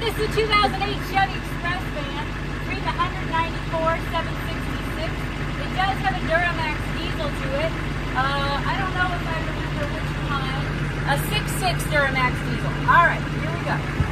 this is a 2008 Chevy Express van. Read the 194 766. It does have a Duramax diesel to it. Uh, I don't know if I remember which kind. A 6.6 Duramax diesel. All right, here we go.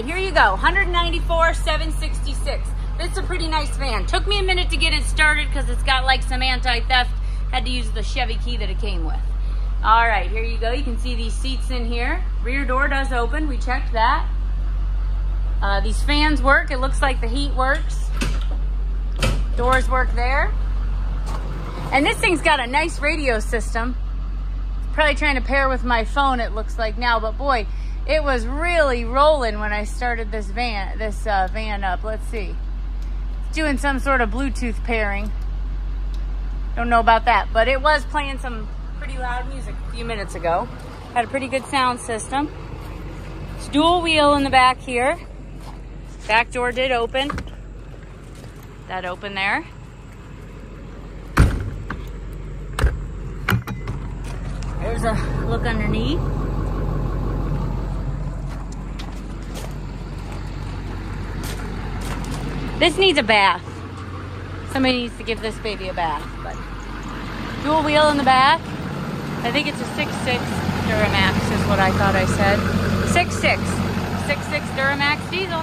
Right, here you go. 194, 766. This is a pretty nice van. Took me a minute to get it started because it's got like some anti-theft. Had to use the Chevy key that it came with. All right, here you go. You can see these seats in here. Rear door does open. We checked that. Uh, these fans work. It looks like the heat works. Doors work there. And this thing's got a nice radio system. Probably trying to pair with my phone, it looks like now, but boy, it was really rolling when I started this van, this uh, van up. Let's see. It's doing some sort of Bluetooth pairing. Don't know about that, but it was playing some pretty loud music a few minutes ago. Had a pretty good sound system. It's dual wheel in the back here. Back door did open. That open there. There's a look underneath. This needs a bath. Somebody needs to give this baby a bath. But dual wheel in the back. I think it's a 6.6 Duramax is what I thought I said. 6.6. 6.6 Duramax diesel.